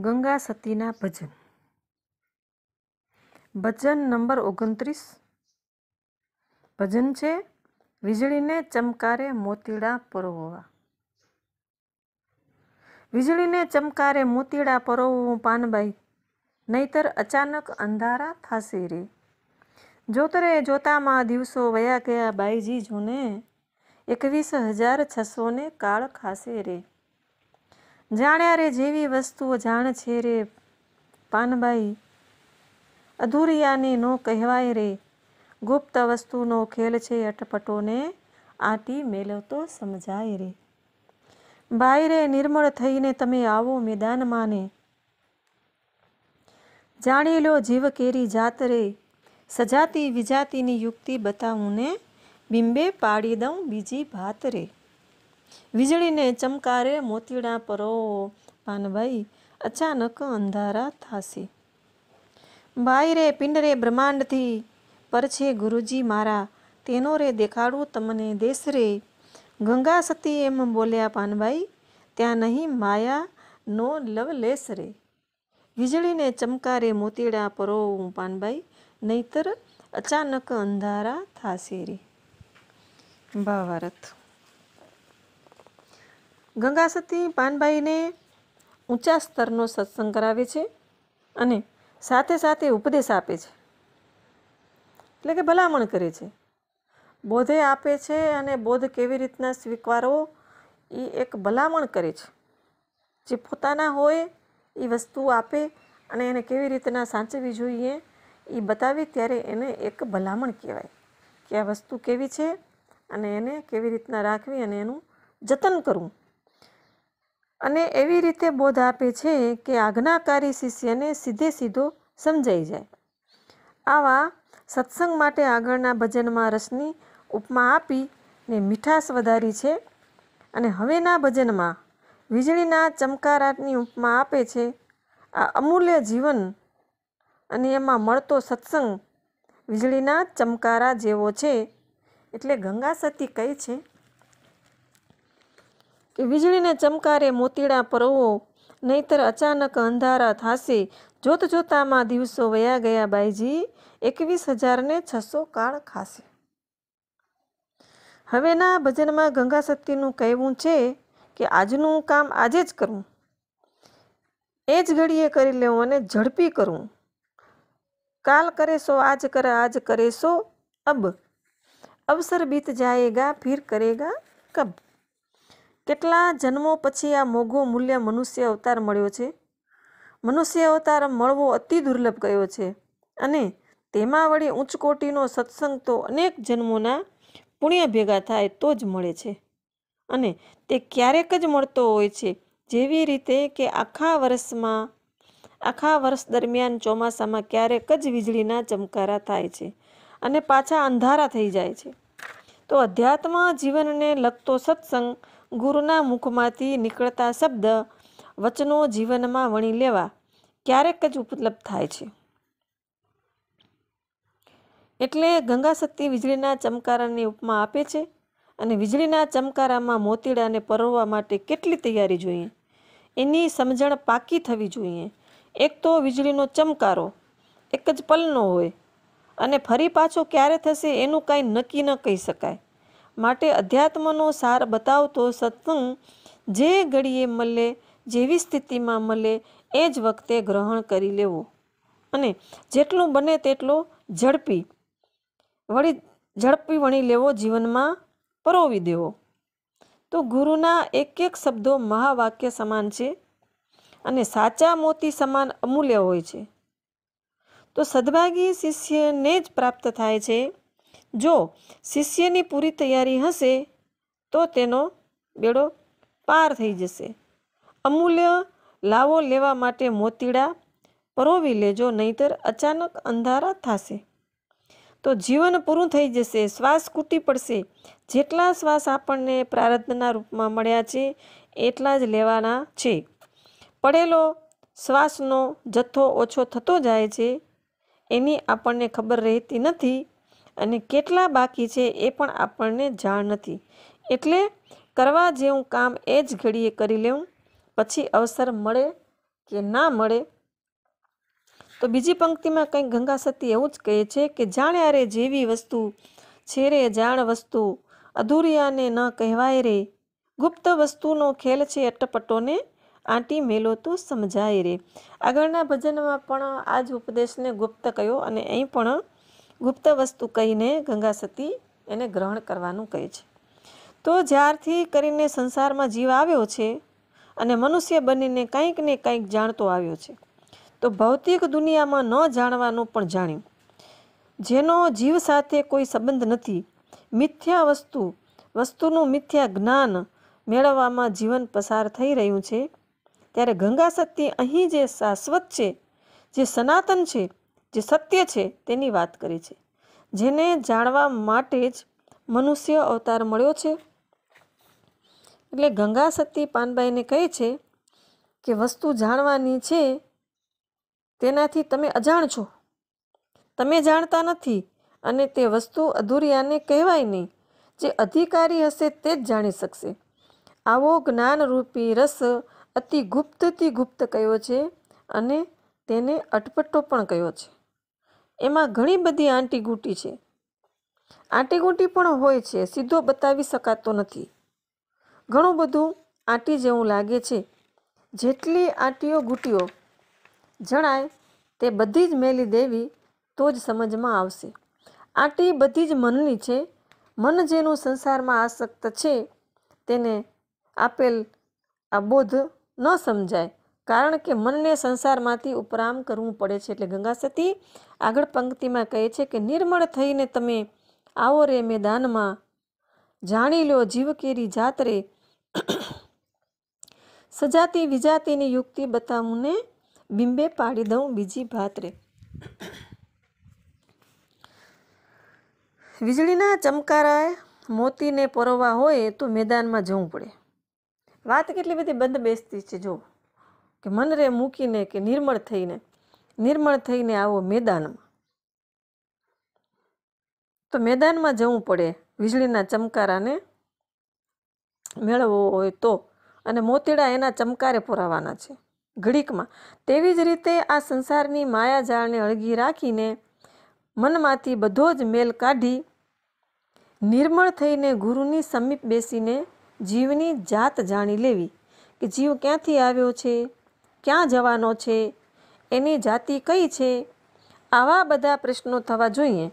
ગંગા સતીના ભજન. ભજન number ઓગણત્રીસ. ભજન છે, વીજળીને ચમકારે મોતીડા પરોવવા. વીજળીને ચમકારે મોતીડા પરોવવું પાનબાઈ. નહીતર અચાનક અંધારા થાશે રે. જોતરે જોતામાં દિવસો વયા ગયા બાઈજી જોને એકવીસ હજાર છસો ને કાળ ખાશે રે. જાણ્યા રે જેવી વસ્તુઓ જાણ છે રે પાનબાઈ. અધૂરિયાની નો કહેવાય રે. ગુપ્ત વસ્તુનો ખેલ છે અટપટોને આટી મેલવતો સમજાય રે. બાઈ રે, નિર્મળ થઈને તમે આવો મેદાનમાં ને જાણી લો જીવ કેરી જાત રે. સજાતી વિજાતીની યુક્તિ બતાવું ને બિંબે પાડી દઉં બીજી ભાત રે. વીજળીને ચમકારે મોતીડા પરો, પાનભાઈ, અચાનક અંધારા થાશે. ભાઈ રે પિંડ રે બ્રહ્માંડથી પર છે ગુરુજી મારા, તેનો રે દેખાડું તમને દેશ રે ગંગા સતી એમ બોલ્યા પાનભાઈ, ત્યાં નહીં માયા, નો લવ લેસ રે વીજળીને ચમકારે મોતીડા પરો, પાનભાઈ, નહીતર અચાનક અંધારા થાશે રે. ભાવારત ગંગા સતી પાનભાઈને ઊંચા સ્તરનો સત્સંગ કરાવે છે અને સાથે સાથે ઉપદેશ આપે છે. એટલે કે ભલામણ કરે છે. બોધે આપે છે અને બોધ કેવી રીતના સ્વીકારવો એ એક ભલામણ કરે છે. જે પોતાના હોય એ વસ્તુ આપે અને એને કેવી રીતના સાચવવી જોઈએ એ બતાવે ત્યારે એને એક ભલામણ કહેવાય કે આ વસ્તુ કેવી છે અને એને કેવી રીતના રાખવી અને એનું જતન કરવું. અને એવી રીતે બોધ આપે છે કે આજ્ઞાકારી શિષ્યને સીધે સીધો સમજાઈ જાય. આવા સત્સંગ માટે આગળના ભજનમાં રસની ઉપમા આપી ને મીઠાશ વધારી છે અને હવેના ભજનમાં વીજળીના ચમકારાટની ઉપમા આપે છે. આ અમૂલ્ય જીવન અને એમાં મળતો સત્સંગ વીજળીના ચમકારા જેવો છે. એટલે ગંગા સતી કહે છે કે વીજળીને ચમકારે મોતીડા પરવો, નહીતર અચાનક અંધારા થાશે. જોત જોતામાં દિવસો વયા ગયા બાઈજી. એકવીસ હજારને છસો કાળ ખાશે. હવેના ભજનમાં ગંગા સતીનું કહેવું છે કે આજનું કામ આજે જ કરવું એ જ ઘડીએ કરી લેવું અને ઝડપી કરવું કાલ કરે સો, આજ કરે આજ કરે સો, અબ. અવસર બીત જાયેગા, ફિર કરેગા કબ. કેટલા જન્મો પછી આ મોઘો મૂલ્ય મનુષ્ય અવતાર મળ્યો છે? મનુષ્ય અવતાર મળવો અતિ દુર્લભ ગયો છે? અને તેમાં વળી ઉચ્ચ કોટીનો સત્સંગ તો અનેક જન્મોના પુણ્ય ભેગા થાય તો જ મળે છે. અને તે ક્યારેક જ મળતો હોય છે. જેવી રીતે કે આખા વર્ષમાં, આખા વર્ષ દરમિયાન ચોમાસામાં ક્યારેક જ વીજળીના ચમકારા થાય છે અને પાછા અંધારા થઈ જાય છે. તો અધ્યાત્મ જીવનને લગતો સત્સંગ ગુરુના મુખમાંથી નીકળતા શબ્દ વચનો જીવનમાં વણી લેવા ક્યારેક જ ઉપલબ્ધ થાય છે. એટલે ગંગા સતી વીજળીના ચમકારાની ઉપમા આપે છે અને વીજળીના ચમકારામાં મોતીડાને પરોવવા માટે કેટલી તૈયારી જોઈએ? એની સમજણ પાકી થવી જોઈએ. એક તો વીજળીનો ચમકારો, એક જ પલનો હોય અને ફરી પાછો ક્યારે થશે એનું કાંઈ નક્કી ન કહી શકાય. માટે અધ્યાત્મનો સાર બતાવતો સત્સંગ જે ઘડીએ મળે, જેવી સ્થિતિમાં મળે, એ જ વખતે ગ્રહણ કરી લેવો. અને જેટલું બને તેટલો ઝડપી વળી, ઝડપી વણી લેવો જીવનમાં પરોવી દેવો. તો ગુરુના એક એક શબ્દો મહાવાક્ય સમાન છે અને સાચા મોતી સમાન અમૂલ્ય હોય છે. તો સદભાગી શિષ્યને જ પ્રાપ્ત થાય છે જો શિષ્યની પૂરી તૈયારી હશે, તો તેનો બેડો પાર થઈ જશે. અમૂલ્ય લાવો લેવા માટે મોતીડા પરોવી લેજો, નહીતર અચાનક અંધારા થશે. તો જીવન પૂરું થઈ જશે, શ્વાસ કૂટી પડશે. જેટલા શ્વાસ આપણને પ્રારબ્ધના રૂપમાં મળ્યા છે, એટલા જ લેવાના છે. પડેલો શ્વાસનો જથ્થો ઓછો થતો જાય છે, એની આપણને ખબર રહેતી નથી અને કેટલા બાકી છે એ પણ આપણને જાણ નથી. એટલે કરવા જેવું કામ એ જ ઘડીએ કરી લેવું. પછી અવસર મળે કે ના મળે. તો બીજી પંક્તિમાં કંઈક ગંગા સતી એવું જ કહે છે કે જાણે અરે જેવી વસ્તુ છે રે જાણ વસ્તુ અધૂરિયાને ન કહેવાય રે. ગુપ્ત વસ્તુનો ખેલ છે અટપટોને, આંટી મેલો તો સમજાય રે. આગળના ભજનમાં પણ આ જ ઉપદેશને ગુપ્ત કહ્યો અને અહીં પણ ગુપ્ત વસ્તુ કહીને ગંગા સતી એને ગ્રહણ કરવાનું કહે છે. તો જ્યારથી કરીને સંસારમાં જીવ આવ્યો છે અને મનુષ્ય બનીને કંઈક ને કંઈક જાણતો આવ્યો છે, તો ભૌતિક દુનિયામાં ન જાણવાનું પણ જાણ્યું. જેનો જીવ સાથે કોઈ સંબંધ નથી, મિથ્યા વસ્તુ, વસ્તુનું મિથ્યા જ્ઞાન મેળવવામાં જીવન પસાર થઈ રહ્યું છે, ત્યારે ગંગા સતી અહીં જે શાશ્વત છે, જે સનાતન છે જે સત્ય છે તેની વાત કરી છે. જેને જાણવા માટે જ મનુષ્ય અવતાર મળ્યો છે. એટલે ગંગા સતી પાનબાઈને કહે છે કે વસ્તુ જાણવાની છે તેનાથી તમે અજાણ છો. તમે જાણતા નથી અને તે વસ્તુ અધૂરિયાને કહેવાય નહીં. જે અધિકારી હશે તે જ જાણી શકશે. આવો જ્ઞાનરૂપી રસ અતિ ગુપ્તથી ગુપ્ત કયો છે અને તેને અટપટો પણ કયો છે. એમાં ઘણી બધી આંટીગૂંટી છે. આંટીગૂંટી પણ હોય છે, સીધો બતાવી શકાતો નથી. ઘણું બધું આંટી જેવું લાગે છે. જેટલી આંટીઓ ગૂંટીઓ જણાય તે બધી જ મેલી દેવી તો જ સમજમાં આવશે. આંટી બધી જ મનની છે, મન જેનું સંસારમાં આસક્ત છે તેને આપેલ આ બોધ ન સમજાય, કારણ કે મનને સંસારમાંથી ઉપરામ કરવું પડે છે. એટલે ગંગા સતી આગળ પંક્તિમાં કહે છે કે નિર્મળ થઈને તમે આવો રે મેદાનમાં. જાણી લો જીવકેરી જાતરે. સજાતી વિજાતીની યુક્તિ બતાવું ને બિંબે પાડી દઉં બીજી ભાત રે વીજળીના ચમકારાએ મોતીને પરોવા હોય તો મેદાનમાં જવું પડે. વાત કેટલી બધી બંધ બેસતી છે જો કે મન રે મૂકીને કે નિર્મળ થઈને. નિર્મળ થઈને આવો મેદાનમાં. તો મેદાનમાં જવું પડે વીજળીના ચમકારાને મેળવવો હોય તો. અને મોતીડા એના ચમકારે પુરાવાના છે. ઘડીકમાં તેવી જ રીતે આ સંસારની માયાજાળને અળગી રાખીને મનમાંથી બધો જ મેલ કાઢી નિર્મળ થઈને ગુરુની સમીપ બેસીને જીવની જાત જાણી લેવી કે જીવ ક્યાંથી આવ્યો છે, ક્યાં જવાનો છે એની જાતિ કઈ છે? આવા બધા પ્રશ્નો થવા જોઈએ.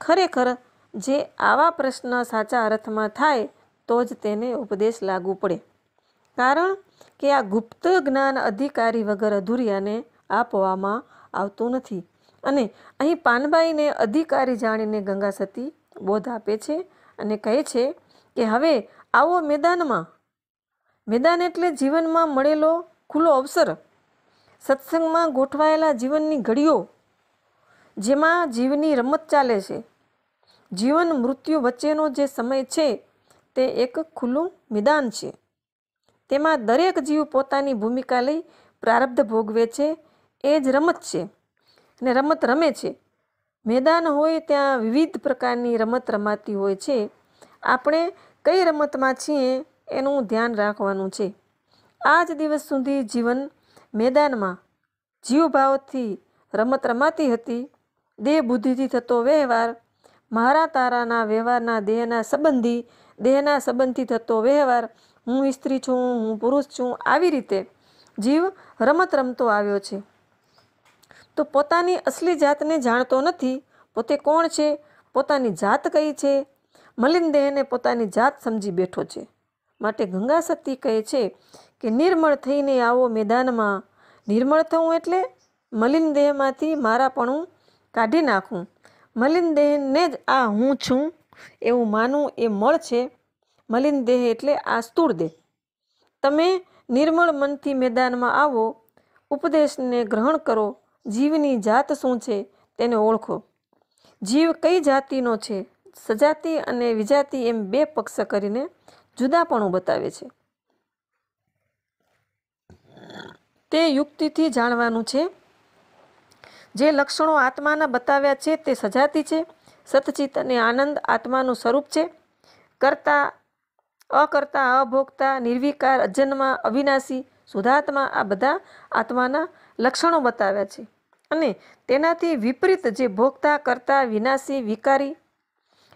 ખરેખર, જે આવા પ્રશ્ન સાચા અર્થમાં થાય, તો જ તેને ઉપદેશ લાગુ પડે. કારણ કે આ ગુપ્ત જ્ઞાન અધિકારી વગર અધૂરિયાને આપવામાં આવતું નથી. અને અહીં પાનબાઈને અધિકારી જાણીને ગંગા સતી બોધ આપે છે અને કહે છે કે, હવે આવો મેદાનમાં. મેદાન એટલે જીવનમાં મળેલો ખુલ્લો અવસર. સત્સંગમાં ગોઠવાયેલા જીવનની ઘડીઓ, જેમાં જીવની રમત ચાલે છે. જીવન મૃત્યુ વચ્ચેનો જે સમય છે, તે એક ખુલ્લું મેદાન છે. તેમાં દરેક જીવ પોતાની ભૂમિકા લઈ પ્રારબ્ધ ભોગવે છે, એ જ રમત છે અને રમત રમે છે. મેદાન હોય ત્યાં વિવિધ પ્રકારની રમત રમાતી હોય છે. આપણે કઈ રમતમાં છીએ એનું ધ્યાન રાખવાનું છે. આ જ દિવસ સુધી જીવન મેદાનમાં જીવભાવથી રમત રમાતી હતી. દેહ બુદ્ધિથી થતો વ્યવહાર, મારા તારાના વ્યવહારના દેહના સંબંધી, દેહના સંબંધથી થતો વ્યવહાર, હું સ્ત્રી છું, હું પુરુષ છું, આવી રીતે જીવ રમત રમતો આવ્યો છે. તો પોતાની અસલી જાતને જાણતો નથી, પોતે કોણ છે, પોતાની જાત કઈ છે? મલિન દેહને પોતાની જાત સમજી બેઠો છે. માટે ગંગા સતી કહે છે કે નિર્મળ થઈને આવો મેદાનમાં. નિર્મળ થવું એટલે મલિન દેહમાંથી મારાપણું કાઢી નાખું. મલિન દેહને જ આ હું છું એવું માનવું એ મળ છે. મલિન દેહ એટલે આ સ્થૂળ દેહ. તમે નિર્મળ મનથી મેદાનમાં આવો. ઉપદેશને ગ્રહણ કરો. જીવની જાત શું છે તેને ઓળખો. જીવ કઈ જાતિનો છે? સજાતિ અને વિજાતિ એમ બે પક્ષ કરીને જુદાપણું બતાવે છે. તે યુક્તિથી જાણવાનું છે. જે લક્ષણો આત્માના બતાવ્યા છે તે સજાતી છે, સતચિત અને આનંદ આત્માનું સ્વરૂપ છે. કરતા, અકર્તા અભોગતા નિર્વિકાર, અજન્મા, અવિનાશી, સુધાત્મા આ બધા આત્માના લક્ષણો બતાવ્યા છે. અને તેનાથી વિપરીત જે ભોગતા કરતા, વિનાશી, વિકારી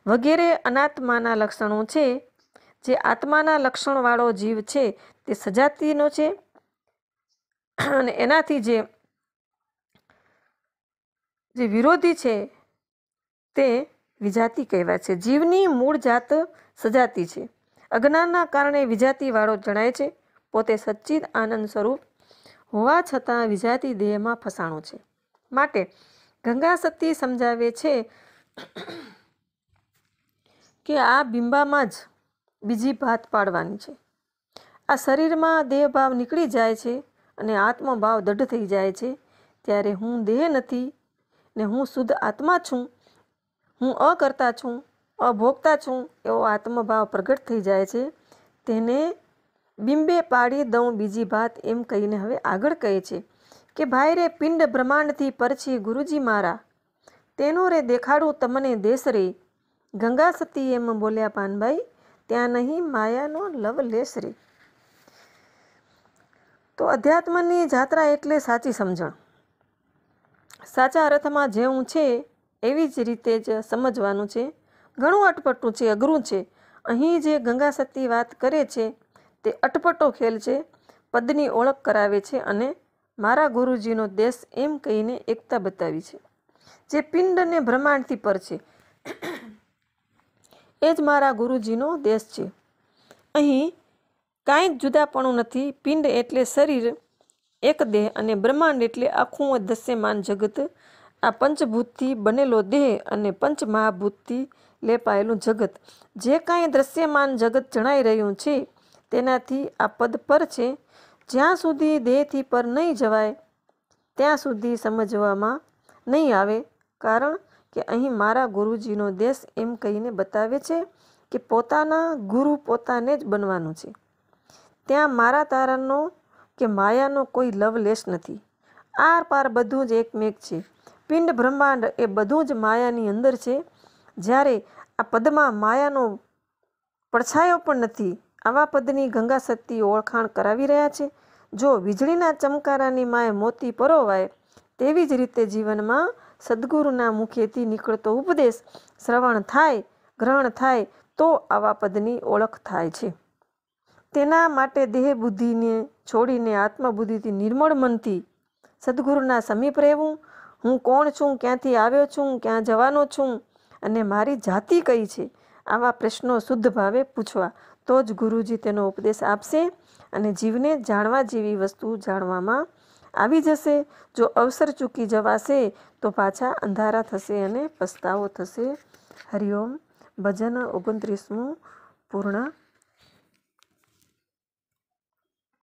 વગેરે અનાત્માના લક્ષણો છે, જે આત્માના લક્ષણવાળો જીવ છે તે સજાતીનો છે. અને એનાથી જે જે વિરોધી છે તે વિજાતિ કહેવાય છે. જીવની મૂળ જાત સજાતી છે. અજ્ઞાનના કારણે વિજાતિવાળો જણાય છે, પોતે સચ્ચિદ આનંદ સ્વરૂપ હોવા છતાં વિજાતિ દેહમાં ફસાણો છે. માટે ગંગા સતી સમજાવે છે કે આ બિંબામાં જ બીજી ભાત પાડવાની છે. આ શરીરમાં દેહભાવ નીકળી જાય છે અને આત્મભાવ દઢ થઈ જાય છે, ત્યારે હું દેહ નથી ને હું શુદ્ધ આત્મા છું. હું અકર્તા છું, અભોગતા છું એવો આત્મભાવ પ્રગટ થઈ જાય છે. તેને બિંબે પાડી દઉં બીજી ભાત એમ કહીને હવે આગળ કહે છે કે, ભાઈ રે, પિંડ બ્રહ્માંડથી પરછી ગુરુજી મારા. તેનો રે દેખાડું તમને દેશ રે. ગંગા સતી એમ બોલ્યા પાનભાઈ, ત્યાં નહીં માયાનો લવ લેશ રે. તો અધ્યાત્મની જાત્રા એટલે સાચી સમજણ. સાચા અર્થમાં જેવું છે, એવી જ રીતે જ સમજવાનું છે. ઘણું અટપટું છે, અઘરું છે. અહીં જે ગંગા સતી વાત કરે છે, તે અટપટો ખેલ છે, પદની ઓળખ કરાવે છે અને મારા ગુરુજીનો દેશ એમ કહીને એકતા બતાવી છે. જે પિંડ અને બ્રહ્માંડથી પર છે. એ જ મારા ગુરુજીનો દેશ છે. અહીં કાંઈ જ જુદાપણું નથી. પિંડ એટલે શરીર, એક દેહ અને બ્રહ્માંડ એટલે આખું દસ્યમાન જગત. આ પંચભૂતથી બનેલો દેહ અને પંચ મહાભૂતથી લેપાયેલું જગત. જે કાંઈ દ્રશ્યમાન જગત જણાઈ રહ્યું છે, તેનાથી આ પદ પર છે. જ્યાં સુધી દેહથી પર નહીં જવાય, ત્યાં સુધી સમજવામાં નહીં આવે. કારણ કે અહીં મારા ગુરુજીનો દેશ એમ કહીને બતાવે છે કે પોતાના ગુરુ પોતાને જ બનવાનું છે. ત્યાં મારા તારાનો કે માયાનો કોઈ લવલેશ નથી. આર પાર બધું જ એકમેક છે. પિંડ બ્રહ્માંડ એ બધું જ માયાની અંદર છે. જ્યારે આ પદમાં માયાનો પડછાયો પણ નથી, આવા પદની ગંગા શક્તિ ઓળખાણ કરાવી રહ્યા છે. જો વીજળીના ચમકારાની માએ મોતી પરોવાય, તેવી જ રીતે જીવનમાં સદગુરુના મુખેથી નીકળતો ઉપદેશ શ્રવણ થાય, ગ્રહણ થાય, તો આવા પદની ઓળખ થાય છે. તેના માટે દેહ બુદ્ધિને છોડીને આત્મબુદ્ધિથી નિર્મળ મનથી સદગુરુના સમીપ રહેવું. હું કોણ છું? ક્યાંથી આવ્યો છું? ક્યાં જવાનો છું? અને મારી જાતિ કઈ છે? આવા પ્રશ્નો શુદ્ધ ભાવે પૂછવા. તો જ ગુરુજી તેનો ઉપદેશ આપશે અને જીવને જાણવા જેવી વસ્તુ જાણવામાં આવી જશે. જો અવસર ચૂકી જવાશે, તો પાછા અંધારા થશે અને પસ્તાવો થશે. હરિઓમ ભજન ઓગણત્રીસમું પૂર્ણ